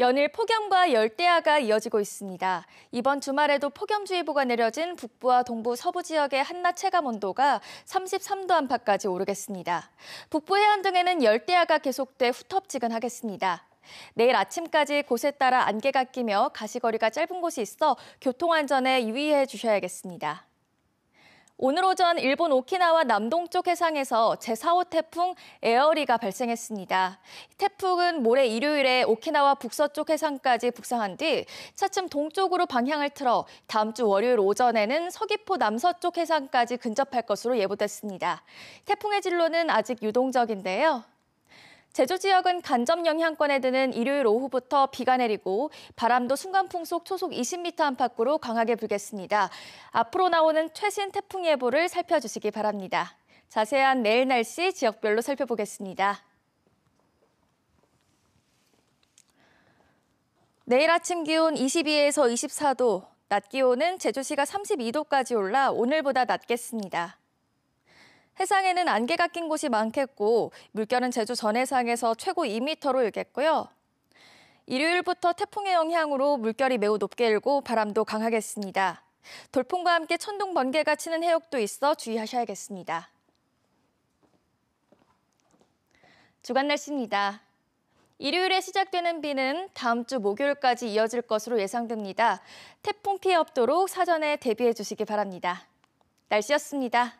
연일 폭염과 열대야가 이어지고 있습니다. 이번 주말에도 폭염주의보가 내려진 북부와 동부 서부 지역의 한낮 체감 온도가 33도 안팎까지 오르겠습니다. 북부 해안 등에는 열대야가 계속돼 후텁지근하겠습니다. 내일 아침까지 곳에 따라 안개가 끼며 가시거리가 짧은 곳이 있어 교통안전에 유의해 주셔야겠습니다. 오늘 오전 일본 오키나와 남동쪽 해상에서 제4호 태풍 에어리가 발생했습니다. 태풍은 모레 일요일에 오키나와 북서쪽 해상까지 북상한 뒤 차츰 동쪽으로 방향을 틀어 다음 주 월요일 오전에는 서귀포 남서쪽 해상까지 근접할 것으로 예보됐습니다. 태풍의 진로는 아직 유동적인데요. 제주 지역은 간접 영향권에 드는 일요일 오후부터 비가 내리고 바람도 순간풍속 초속 20m 안팎으로 강하게 불겠습니다. 앞으로 나오는 최신 태풍 예보를 살펴주시기 바랍니다. 자세한 내일 날씨 지역별로 살펴보겠습니다. 내일 아침 기온 22에서 24도, 낮 기온은 제주시가 32도까지 올라 오늘보다 낮겠습니다. 해상에는 안개가 낀 곳이 많겠고 물결은 제주 전해상에서 최고 2m로 일겠고요. 일요일부터 태풍의 영향으로 물결이 매우 높게 일고 바람도 강하겠습니다. 돌풍과 함께 천둥 번개가 치는 해역도 있어 주의하셔야겠습니다. 주간 날씨입니다. 일요일에 시작되는 비는 다음 주 목요일까지 이어질 것으로 예상됩니다. 태풍 피해 없도록 사전에 대비해 주시기 바랍니다. 날씨였습니다.